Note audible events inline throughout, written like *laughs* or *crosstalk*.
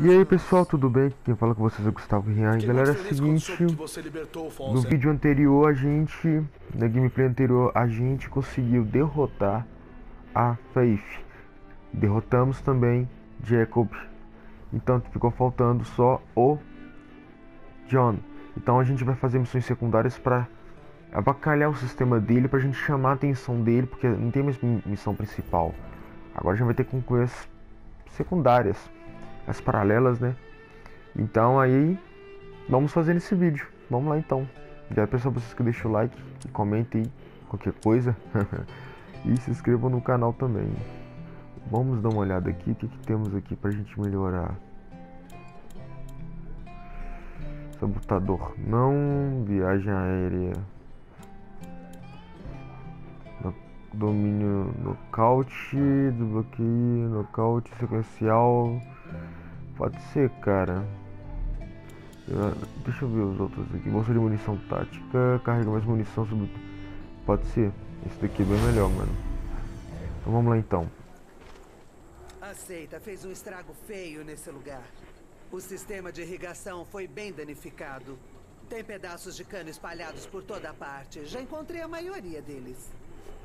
E aí pessoal, tudo bem? Quem fala com vocês é o Gustavo Rian. Galera, é o seguinte, no vídeo anterior a gente, na gameplay anterior, a gente conseguiu derrotar a Faith. Derrotamos também Jacob. Então ficou faltando só o John. Então a gente vai fazer missões secundárias para abacalhar o sistema dele, pra gente chamar a atenção dele, porque não tem mais missão principal. Agora a gente vai ter que concluir as secundárias as paralelas, né? Então aí vamos fazer esse vídeo. Vamos lá então. Já peço a vocês que deixem o like, comentem qualquer coisa *laughs* e se inscrevam no canal também. Vamos dar uma olhada aqui, o que, que temos aqui pra gente melhorar. Sabotador não, viagem aérea, domínio nocaute, desbloqueio, nocaute sequencial. Pode ser, cara. Deixa eu ver os outros aqui. Bolsa de munição tática. Carrega mais munição sobre. Pode ser. Esse daqui é bem melhor, mano. Então vamos lá então. Aceita, fez um estrago feio nesse lugar. O sistema de irrigação foi bem danificado. Tem pedaços de cano espalhados por toda parte. Já encontrei a maioria deles.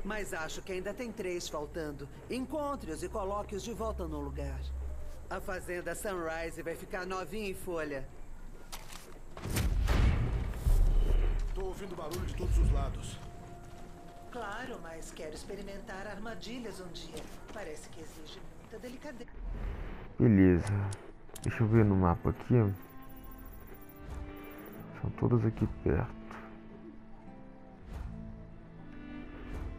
Mas acho que ainda tem três faltando. Encontre-os e coloque-os de volta no lugar. A fazenda Sunrise vai ficar novinha em folha. Tô ouvindo barulho de todos os lados. Claro, mas quero experimentar armadilhas um dia. Parece que exige muita delicadeza. Beleza. Deixa eu ver no mapa aqui. São todas aqui perto.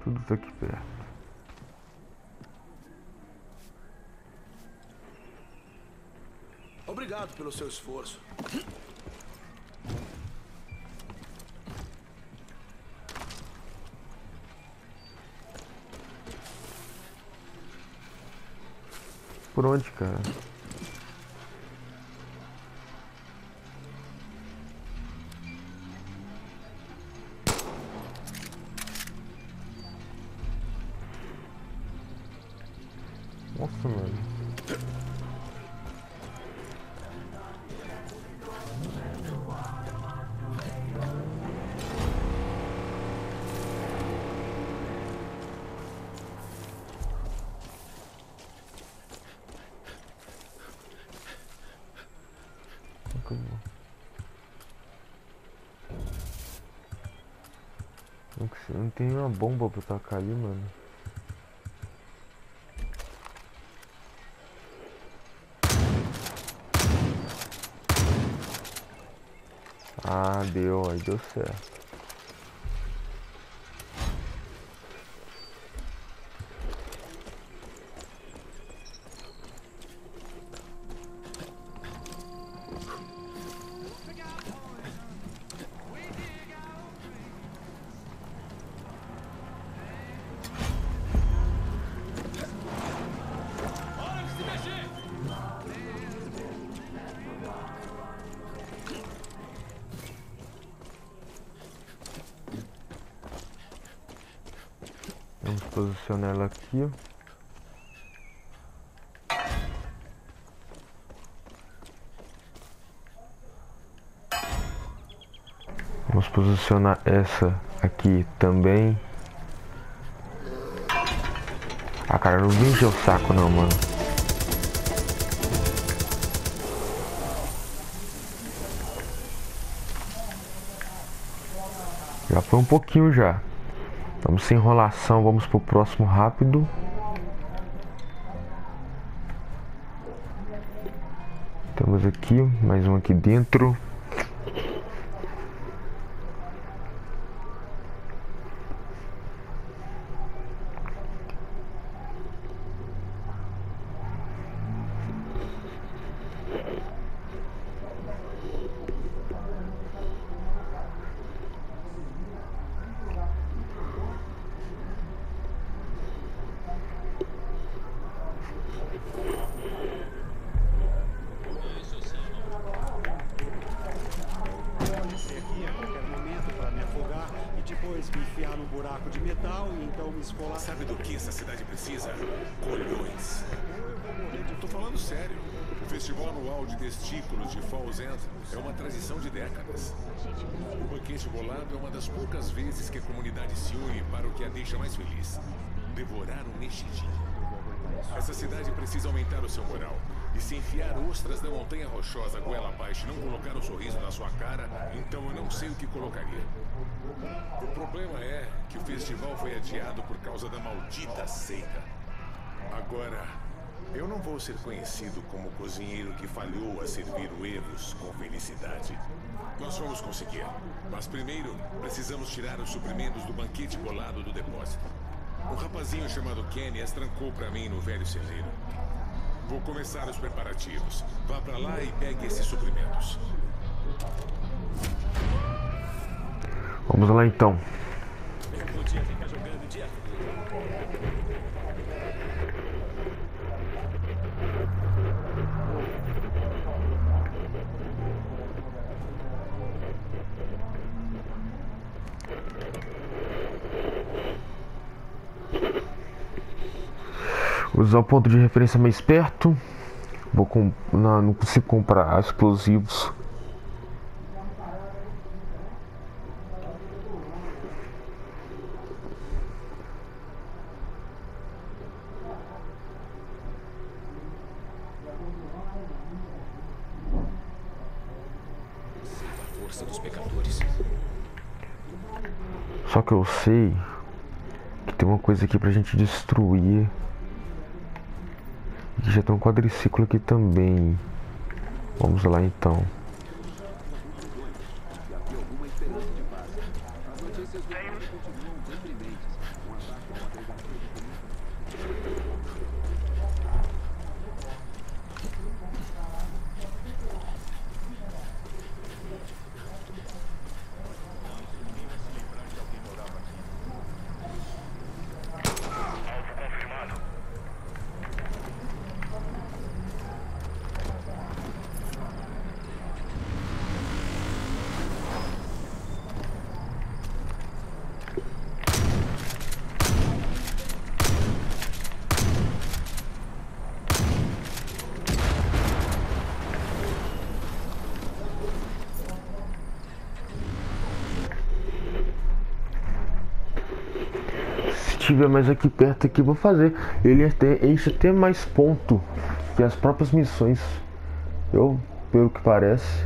Todos aqui perto. Obrigado pelo seu esforço. Por onde, cara? Não tem uma bomba pra tacar ali, mano. Ah, deu, aí deu certo. Vamos posicionar ela aqui. Vamos posicionar essa aqui também. Ah, cara, não vim o saco não, mano. Já foi um pouquinho já. Vamos sem enrolação, vamos pro próximo rápido. Estamos aqui, mais um aqui dentro. buraco de metal e então me escolar. Sabe do que essa cidade precisa? Colhões. Tô falando sério. O Festival Anual de Testículos de Falls End é uma tradição de décadas. O banquete bolado é uma das poucas vezes que a comunidade se une para o que a deixa mais feliz. Devorar um mexidinho. Essa cidade precisa aumentar o seu moral. E se enfiar ostras na montanha rochosa goela abaixo e não colocar um sorriso na sua cara, então eu não sei o que colocaria. O problema é que o festival foi adiado por causa da maldita seca. Agora, eu não vou ser conhecido como o cozinheiro que falhou a servir o Evos com felicidade. Nós vamos conseguir. Mas primeiro, precisamos tirar os suprimentos do banquete bolado do depósito. Um rapazinho chamado Kenny as trancou para mim no velho celeiro. Vou começar os preparativos. Vá para lá e pegue esses suprimentos. Vamos lá então. Usar o ponto de referência mais perto. Vou com, não, não consigo comprar explosivos. Só que eu sei que tem uma coisa aqui pra gente destruir. E já tem um quadriciclo aqui também. Vamos lá então. Tiver mais aqui perto aqui, vou fazer. Ele até enche até mais ponto que as próprias missões. Eu, pelo que parece.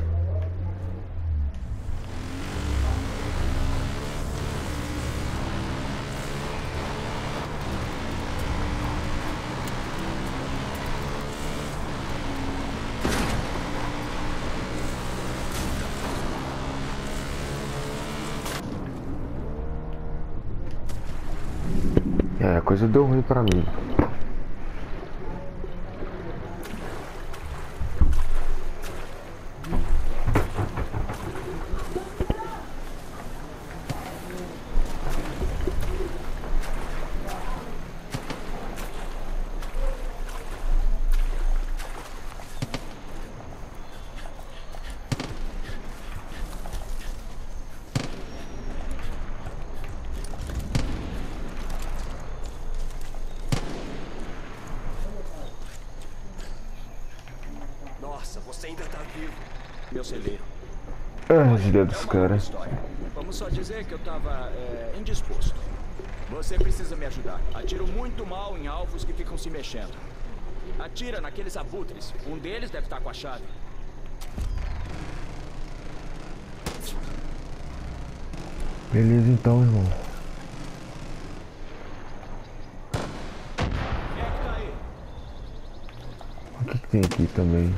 Pra mim. Nossa, você ainda tá vivo. Meu celeiro. Ah, os dedos, cara. Vamos só dizer que eu tava é, indisposto. Você precisa me ajudar. Atiro muito mal em alvos que ficam se mexendo. Atira naqueles abutres. Um deles deve estar com a chave. Beleza então, irmão. Quem é que tá aí? O que, que tem aqui também?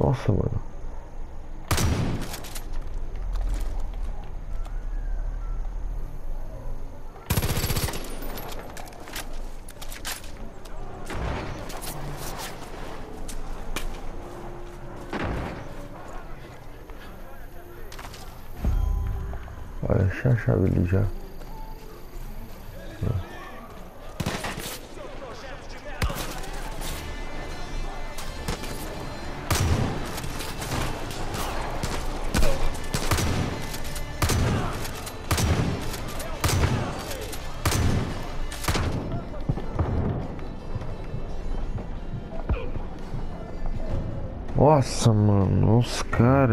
Nossa, mano. Olha, achei a chave ali já.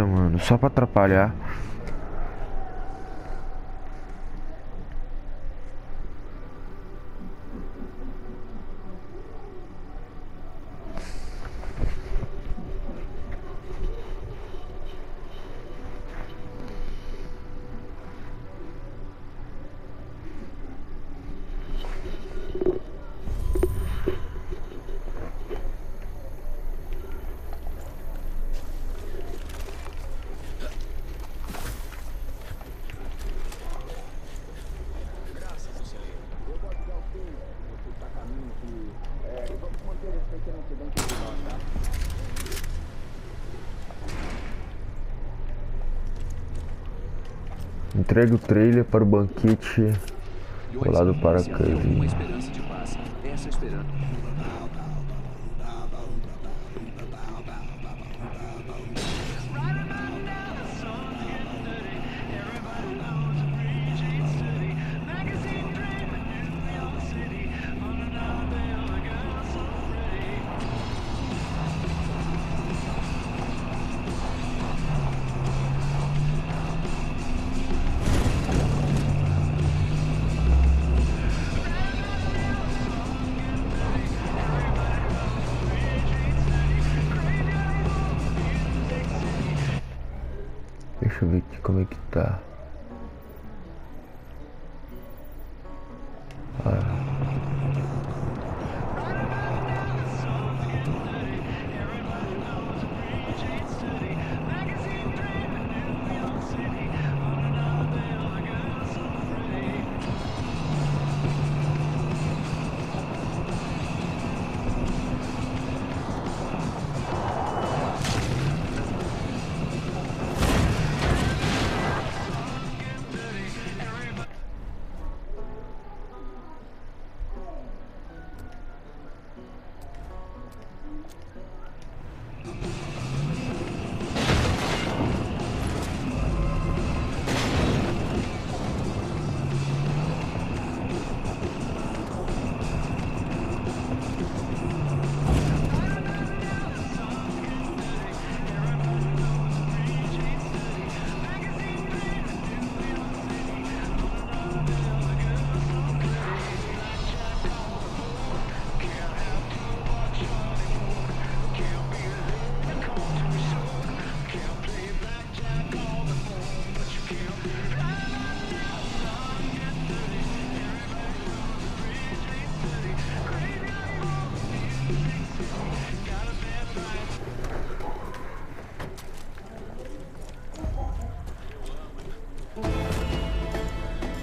Mano, só pra atrapalhar. Entregue o trailer para o banquete rolado para a Uma esperança de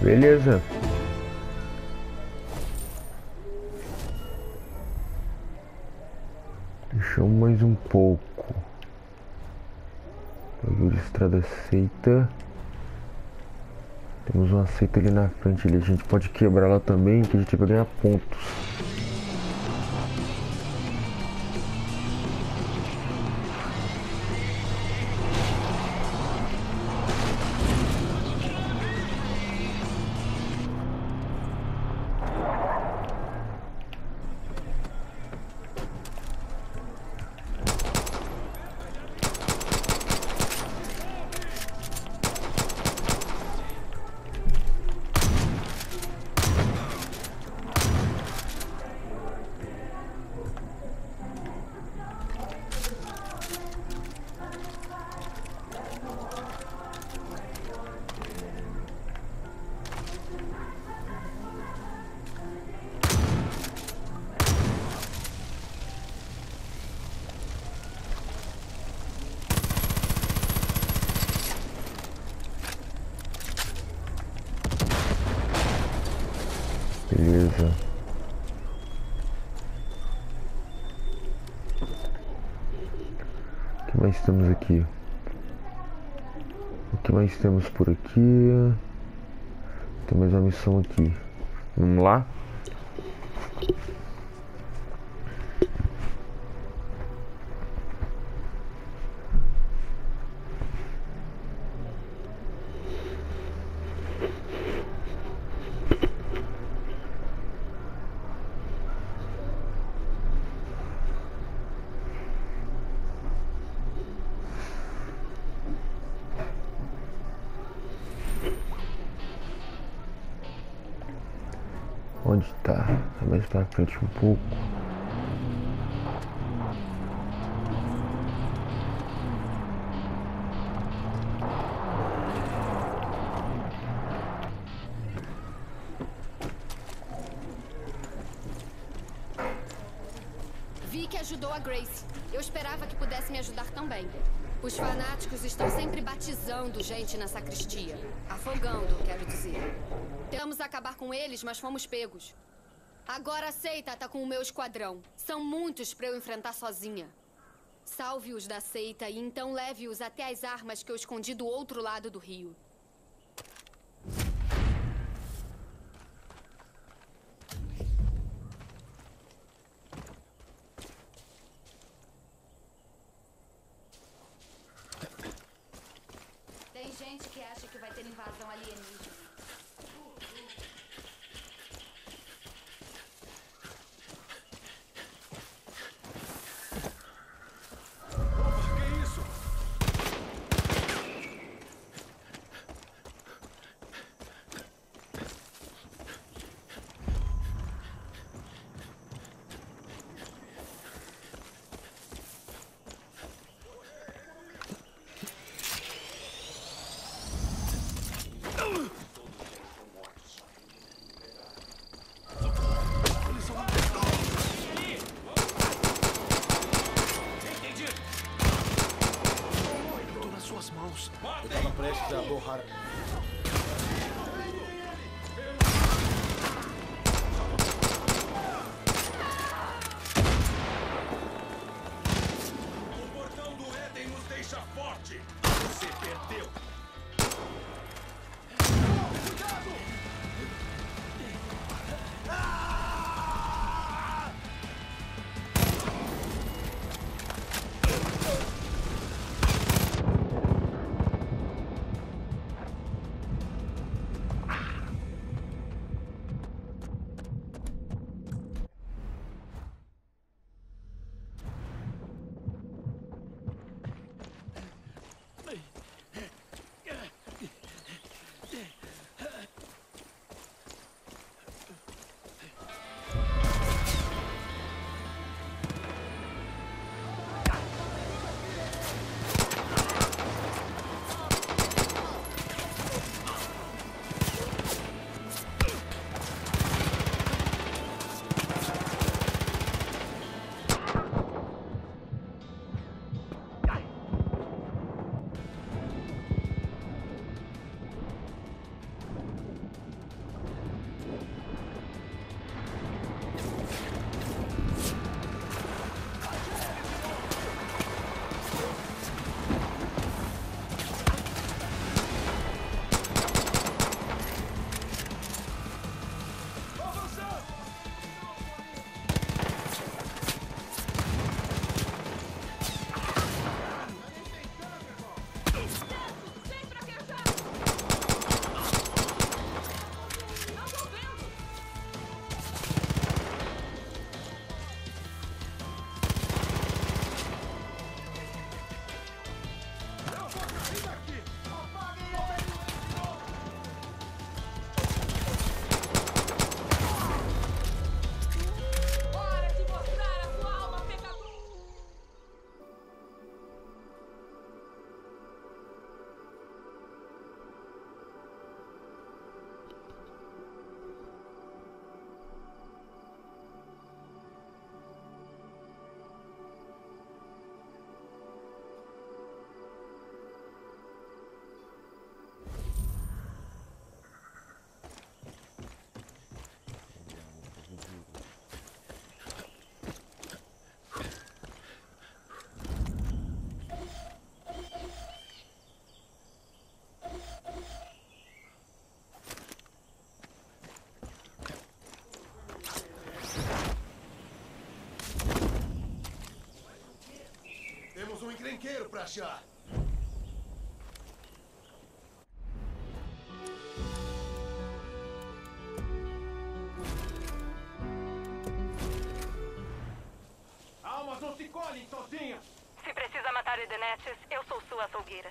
Beleza. Deixamos mais um pouco. Bagulho de estrada seita. Temos uma seita ali na frente ali. A gente pode quebrar lá também, que a gente vai ganhar pontos. Temos aqui? O que mais temos por aqui? Tem mais uma missão aqui. Vamos lá? Frente um pouco. Vi que ajudou a Grace. Eu esperava que pudesse me ajudar também. Os fanáticos estão sempre batizando gente na sacristia. Afogando, quero dizer. Tentamos acabar com eles, mas fomos pegos. Agora a seita tá com o meu esquadrão. São muitos para eu enfrentar sozinha. Salve-os da seita e então leve-os até as armas que eu escondi do outro lado do rio. Achar. Almas não se colhem sozinhas! Se precisa matar Edenetes, eu sou sua açougueira.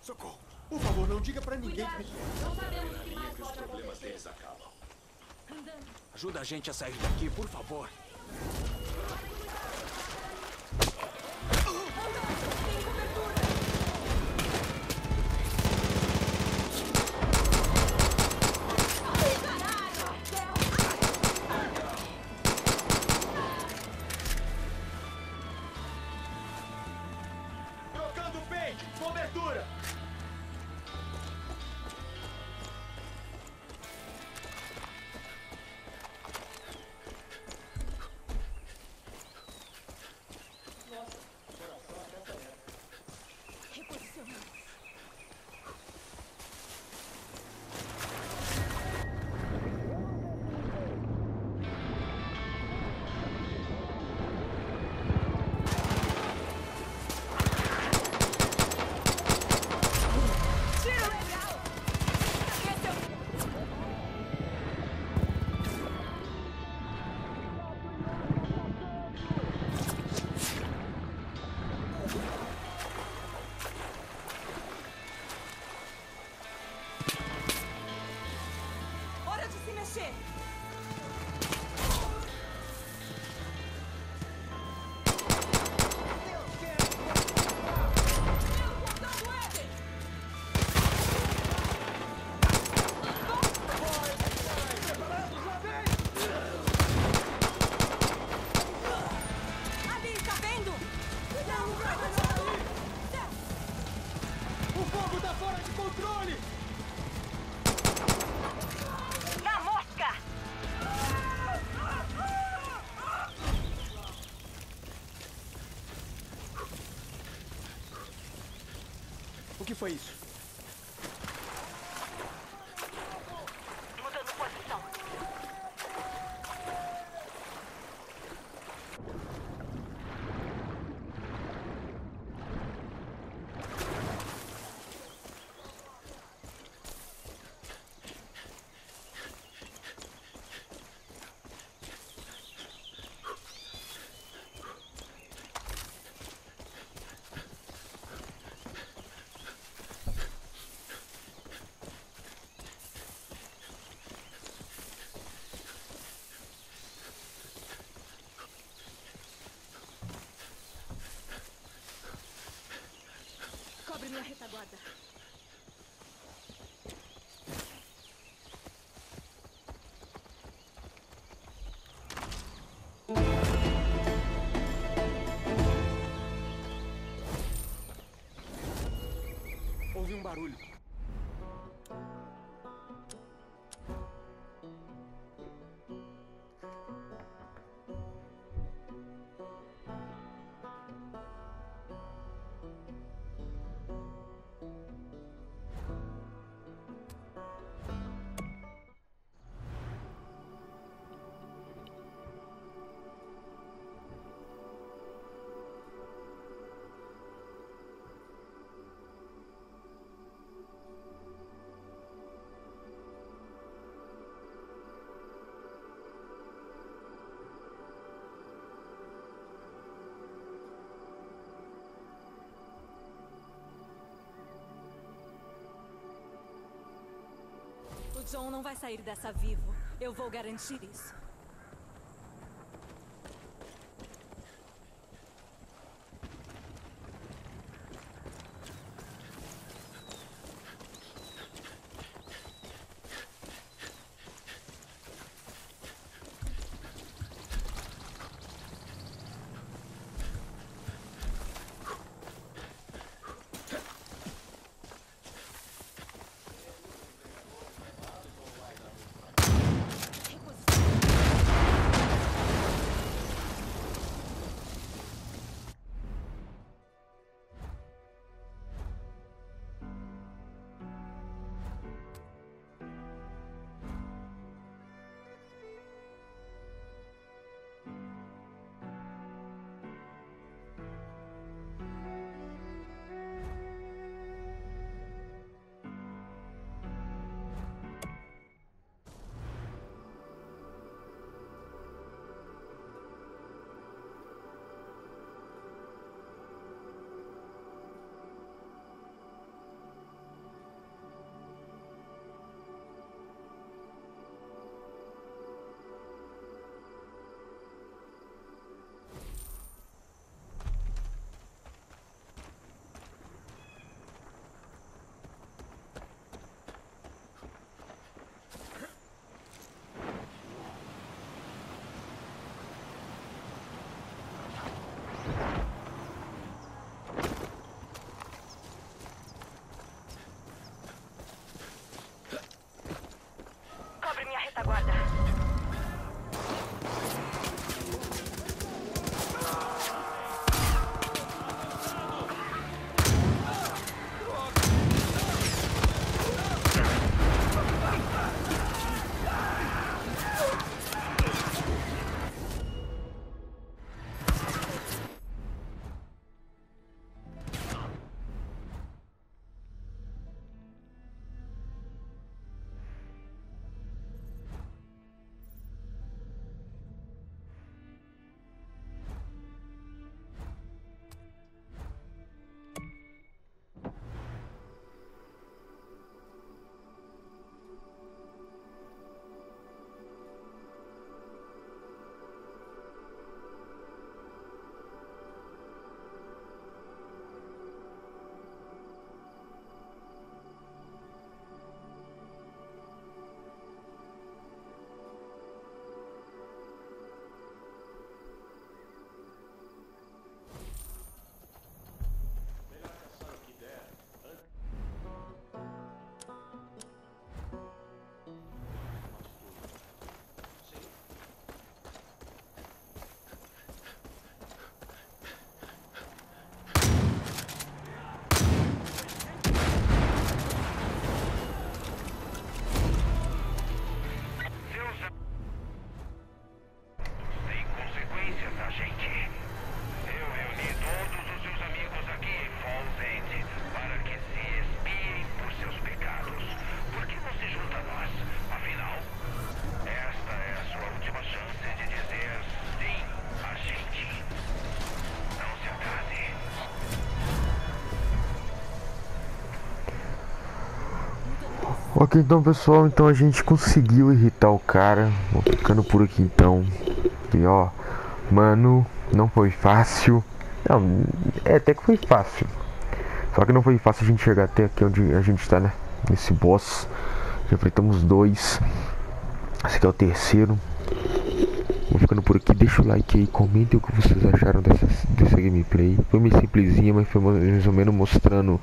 Socorro! Por favor, não diga pra ninguém que... Não sabemos o que mais que os pode problemas acontecer. deles acabam. Ajuda a gente a sair daqui, por favor. O que foi isso? Minha retaguarda. Houve um barulho. John não vai sair dessa vivo. Eu vou garantir isso. Ok, então pessoal, então a gente conseguiu irritar o cara. Vou ficando por aqui então. E ó, mano, não foi fácil. Não, é até que foi fácil. Só que não foi fácil a gente chegar até aqui onde a gente tá, né? Nesse boss. Já enfrentamos dois. Esse aqui é o terceiro. Vou ficando por aqui, deixa o like aí, comentem o que vocês acharam dessa, dessa gameplay. Foi meio simplesinha, mas foi mais ou menos mostrando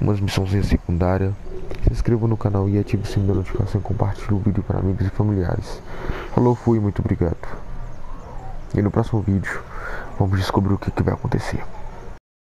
umas missões secundárias. Se inscreva no canal e ative o sininho da notificação e compartilhe o vídeo para amigos e familiares. Falou, fui, muito obrigado. E no próximo vídeo vamos descobrir o que, que vai acontecer.